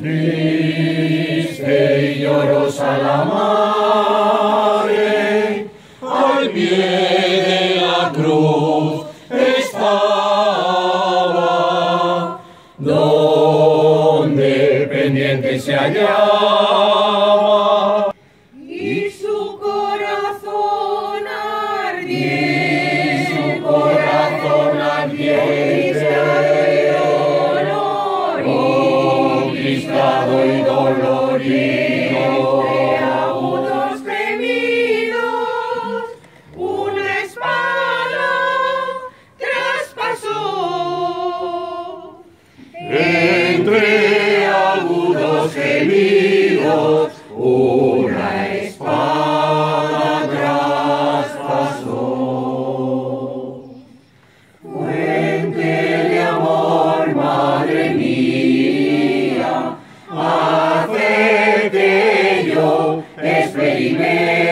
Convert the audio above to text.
Triste y llorosa la madre, al pie de la cruz estaba, donde pendiente se hallaba. Y su corazón ardiente, y su corazón ardiente. muy dolorido. De agudos gemidos, una espada traspasó. Entre agudos gemidos, experimenta.